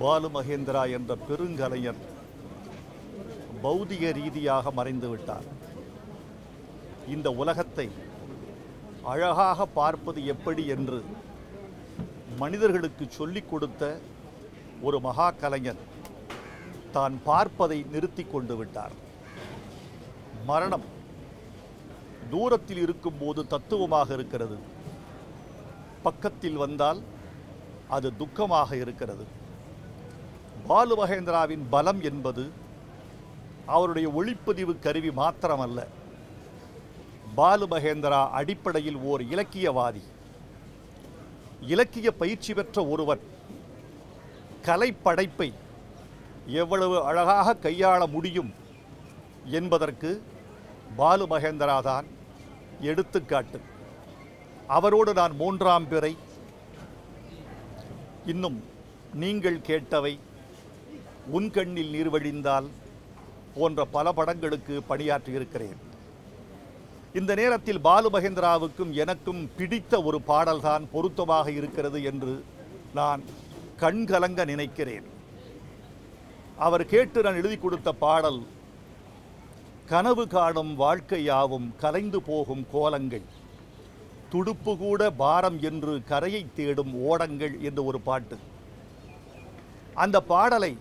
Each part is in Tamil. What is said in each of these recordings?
பாலு மகேந்திரா என்ற பெருங்கலைஞர் பௌதிக ரீதியாக மறைந்து விட்டார். இந்த உலகத்தை அழகாக பார்ப்பது எப்படி என்று மனிதர்களுக்கு சொல்லிக் கொடுத்த ஒரு மகா கலைஞர் தான் பார்ப்பதை நிறுத்தி கொண்டு விட்டார். மரணம் தூரத்தில் இருக்கும்போது தத்துவமாக இருக்கிறது. பக்கத்தில் வந்தால் அது துக்கமாக இருக்கிறது. பாலு மகேந்திராவின் பலம் என்பது அவருடைய ஒளிப்பதிவு கருவி மாத்திரமல்ல. பாலு மகேந்திரா அடிப்படையில் ஓர் இலக்கியவாதி. இலக்கிய பயிற்சி பெற்ற ஒருவன். கலைப்படைப்பை எவ்வளவு அழகாக கையாள முடியும் என்பதற்கு பாலு மகேந்திரா தான் எடுத்துக்காட்டு. அவரோடு நான் மூன்றாம் பிறை. இன்னும் நீங்கள் கேட்டவை உன் கண்ணில் நீர் வழிந்தால் போன்ற பல படங்களுக்கு பணியாற்றியிருக்கிறேன் இந்த நேரத்தில் பாலு மகேந்திராவுக்கும் எனக்கும் பிடித்த ஒரு பாடல்தான் பொருத்தமாக இருக்கிறது என்று நான் கண்கலங்க நினைக்கிறேன். அவர் கேட்டு நான் எழுதி கொடுத்த பாடல் கனவு காணும் வாழ்க்கையாவும் கலைந்து போகும் கோலங்கள். துடுப்பு கூட பாரம் என்று கரையை தேடும் ஓடங்கள் என்று ஒரு பாட்டு. அந்த பாடலை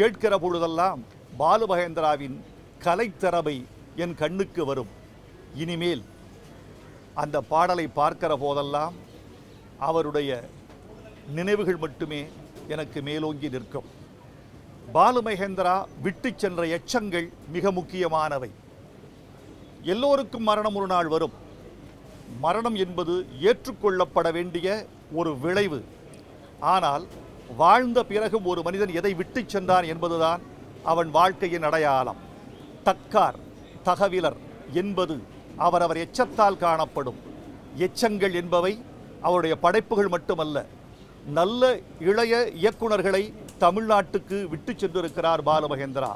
கேட்கிற பொழுதெல்லாம் பாலு மகேந்திராவின் கலைத்திறமை என் கண்ணுக்கு வரும். இனிமேல் அந்த பாடலை பார்க்கிற போதெல்லாம் அவருடைய நினைவுகள் மட்டுமே எனக்கு மேலோங்கி நிற்கும். பாலு மகேந்திரா விட்டுச் சென்ற எச்சங்கள் மிக முக்கியமானவை. எல்லோருக்கும் மரணம் ஒரு நாள் வரும். மரணம் என்பது ஏற்றுக்கொள்ளப்பட வேண்டிய ஒரு விளைவு. ஆனால் வாழ்ந்த பிறகும் ஒரு மனிதன் எதை விட்டுச் சென்றான் என்பதுதான் அவன் வாழ்க்கையின் அடையாளம். தக்கார் தகவிலர் என்பது அவரவர் எச்சத்தால் காணப்படும். எச்சங்கள் என்பவை அவருடைய படைப்புகள் மட்டுமல்ல நல்ல இளைய இயக்குனர்களை தமிழ்நாட்டுக்கு விட்டு சென்றிருக்கிறார் பாலு மகேந்திரா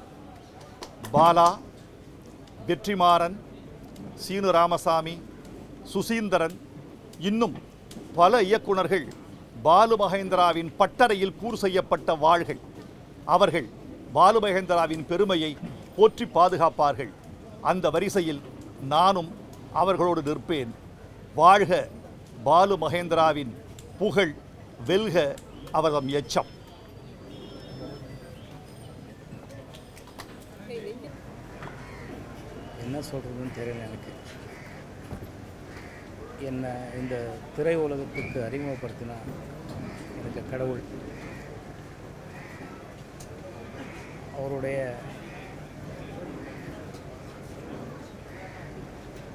பாலா வெற்றிமாறன் சீனு ராமசாமி சுசீந்திரன் இன்னும் பல இயக்குனர்கள் பாலு மகேந்திராவின் பட்டறையில் கூறு செய்யப்பட்ட வாள்கள். அவர்கள் பாலு மகேந்திராவின் பெருமையை போற்றி பாதுகாப்பார்கள். அந்த வரிசையில் நானும் அவர்களோடு நிற்பேன். வாழ்க பாலு மகேந்திராவின் புகழ் வெல்க அவரதம் எச்சம். என்ன சொல்கிறதுன்னு தெரியல எனக்கு. என்னை இந்த திரை உலகத்துக்கு அறிமுகப்படுத்தினா எனக்கு கடவுள். அவருடைய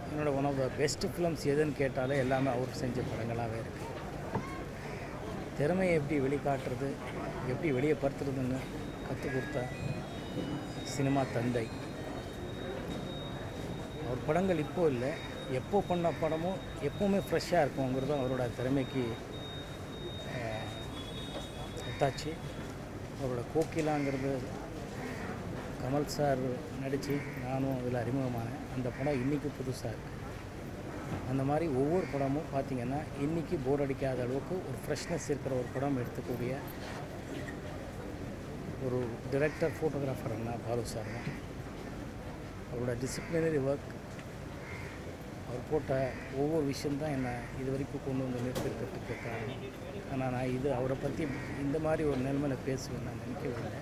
என்னோட one of the best films எதுன்னு கேட்டாலே எல்லாமே அவர் செஞ்ச படங்களாகவே இருக்குது திறமையை எப்படி வெளிக்காட்டுறது எப்படி வெளியே படுத்துறதுன்னு கற்றுக் கொடுத்த சினிமா தந்தை. அவர் படங்கள் இப்போ இல்லை. எப்போ பண்ண படமும் எப்போவுமே ஃப்ரெஷ்ஷாக இருக்குங்கிறது அவரோட திறமைக்கு ஒத்தாச்சு. அவரோட கோக்கிலாங்கிறது கமல் சார் நடித்து நானும் அதில் அறிமுகமானேன். அந்த படம் இன்றைக்கி புதுசாக இருக்குது அந்த மாதிரி ஒவ்வொரு படமும் பார்த்திங்கன்னா இன்றைக்கி போர் அடிக்காத அளவுக்கு ஒரு ஃப்ரெஷ்னஸ் இருக்கிற ஒரு படம் எடுத்துக்கூடிய ஒரு டிரெக்டர் ஃபோட்டோகிராஃபர்னா பாலு சார் தான். அவரோட டிசிப்ளினரி ஒர்க் அவர் போட்ட ஒவ்வொரு விஷயந்தான் என்னை இது வரைக்கும் கொண்டு வந்து நிறுத்திருக்கிறதுக்கு காரணம். ஆனால் நான் இது அவரை பற்றி இந்த மாதிரி ஒரு நிலைமையில் பேசுவேன் நான் நினைக்கவே இல்லை.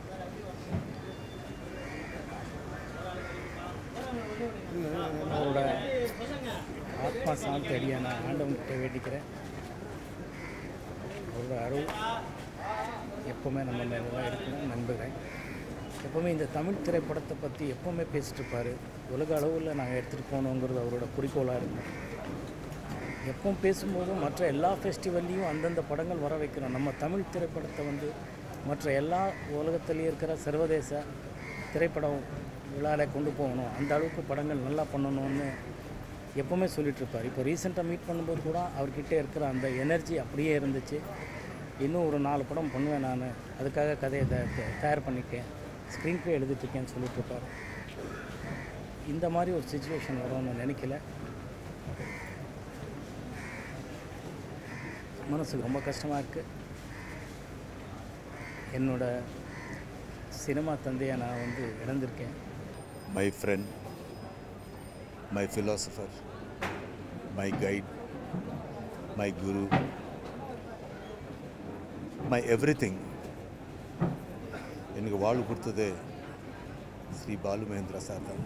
அவரோட ஆத்மா சாந்தி அடியா நான் ஆண்டவன்கிட்ட வேண்டிக்கிறேன். அவரோட அருள் எப்போவுமே நம்ம நிலவாக இருக்கணும்னு நம்புகிறேன். எப்போவுமே இந்த தமிழ் திரைப்படத்தை பற்றி எப்போவுமே பேசிட்டு இருப்பார். உலக அளவில் நாங்கள் எடுத்துகிட்டு போகணுங்கிறது அவரோட குறிக்கோளாக இருக்கும் எப்போ பேசும்போதும் மற்ற எல்லா ஃபெஸ்டிவல்லையும் அந்தந்த படங்கள் வர வைக்கிறோம் நம்ம தமிழ் திரைப்படத்தை வந்து மற்ற எல்லா உலகத்துலேயும் இருக்கிற சர்வதேச திரைப்படம் விழாவில் கொண்டு போகணும். அந்த அளவுக்கு படங்கள் நல்லா பண்ணணும்னு எப்போவுமே சொல்லிகிட்ருப்பார் இருப்பார். இப்போ ரீசெண்டாக மீட் பண்ணும்போது கூட அவர்கிட்ட இருக்கிற அந்த எனர்ஜி அப்படியே இருந்துச்சு. இன்னும் ஒரு நாலு படம் பண்ணுவேன் நான். அதுக்காக கதையை த- தயார் பண்ணிட்டேன் ஸ்க்ரீன் ப்ளே எழுதிட்டுருக்கேன்னு சொல்லிட்டு இந்த மாதிரி ஒரு சுச்சுவேஷன் வரும்னு நினைக்கல. மனசுக்கு ரொம்ப கஷ்டமாக இருக்குது என்னோட சினிமா தந்தையை நான் வந்து இழந்திருக்கேன் my friend my philosopher my guide my guru my everything எனக்கு வாழ்வு கொடுத்தது ஸ்ரீ பாலு மகேந்திரா சார் தான்.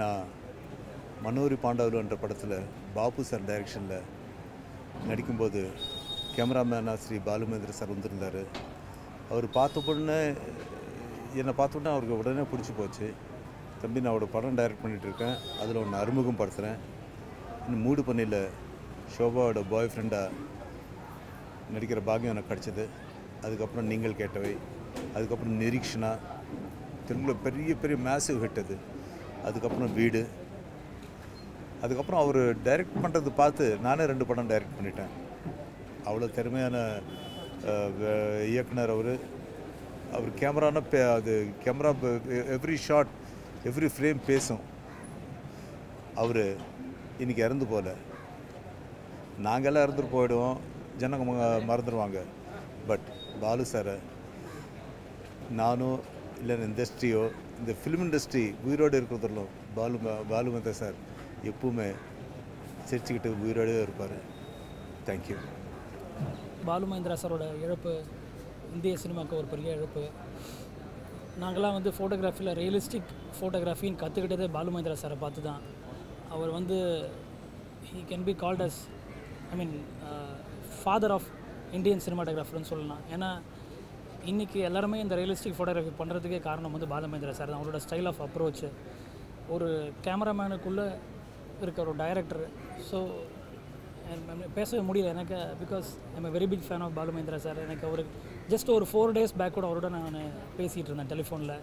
நான் மனோரி பாண்டவலு என்ற படத்தில் பாபு சார் டைரக்ஷனில் நடிக்கும்போது கேமராமேனாக ஸ்ரீ பாலுமேந்திர சார் வந்திருந்தார். அவர் பார்த்த உடனே என்னை பார்த்த உடனே அவருக்கு உடனே பிடிச்சி போச்சு. தம்பி நான் ஒரு படம் டைரக்ட் பண்ணிகிட்டு இருக்கேன். அதில் ஒன்று அறிமுகம் படுத்துகிறேன் இன்னும் மூடு பண்ணியில் ஷோபாவோட பாய் ஃப்ரெண்டாக நடிக்கிற பாகியம் எனக்கு கிடச்சிது. அதுக்கப்புறம் நீங்கள் கேட்டவை. அதுக்கப்புறம் நிரீக்ஷனா. தெலுங்கில் பெரிய பெரிய மேசிவ் ஹிட் அது. அதுக்கப்புறம் வீடு. அதுக்கப்புறம் அவர் டைரக்ட் பண்ணுறது பார்த்து நானே ரெண்டு படம் டைரக்ட் பண்ணிட்டேன். அவ்வளோ திறமையான இயக்குனர் அவர். அவர் கேமரானா பே அது camera every shot every frame பேசும். அவர் இன்னைக்கு இறந்து போகல நாங்கெல்லாம் இறந்துட்டு போயிடுவோம். ஜனங்க மறந்துடுவாங்க பட் பாலு சாரை நானோ இல்லை இண்டஸ்ட்ரியோ இந்த ஃபிலிம் இண்டஸ்ட்ரி உயிரோடு இருக்கிறதுலும் பாலு பாலு சார் எப்பவுமே சிரிச்சுக்கிட்டு உயிரோடவே இருப்பார். தேங்க்யூ பாலு மகேந்திரா சாரோட இழப்பு இந்திய சினிமாவுக்கு ஒரு பெரிய இழப்பு. நாங்களாம் வந்து ஃபோட்டோகிராஃபியில் ரியலிஸ்டிக் ஃபோட்டோகிராஃபின்னு கற்றுக்கிட்டதே பாலு மகேந்திரா சாரை பார்த்து தான் அவர் வந்து he can be called as I mean father of Indian சினிமாட்டோகிராஃபர்னு சொல்லலாம். ஏன்னா இன்றைக்கி எல்லாருமே இந்த ரியலிஸ்டிக் ஃபோட்டோகிராஃபி பண்ணுறதுக்கே காரணம் வந்து பாலுமேந்திரா சார் தான். அவரோட ஸ்டைல் ஆஃப் அப்ரோச்சு ஒரு கேமராமேனுக்குள்ளே இருக்கிற ஒரு டைரக்டர் ஸோ பேசவே முடியல எனக்கு because I'm very big fan of Balu Mahendra sir. எனக்கு ஒரு ஜஸ்ட் ஒரு ஃபோர் டேஸ் பேக் கூட அவரோட நான் பேசிகிட்டு இருந்தேன் டெலிஃபோனில்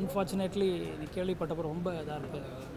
அன்ஃபார்ச்சுனேட்லி கேள்விப்பட்டப்போ ரொம்ப இதாக இருக்குது